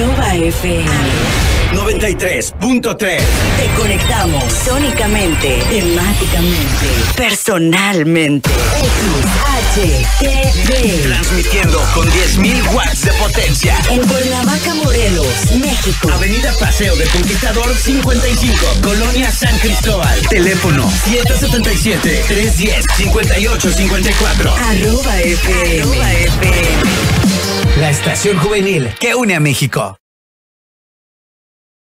Arroba FM. 93.3. Te conectamos sónicamente, temáticamente, personalmente. XHTV. Transmitiendo con 10.000 watts de potencia. En Cuernavaca, Morelos, México. Avenida Paseo del Conquistador 55, Colonia San Cristóbal. Teléfono 777-310-5854. Arroba FM. La estación juvenil que une a México.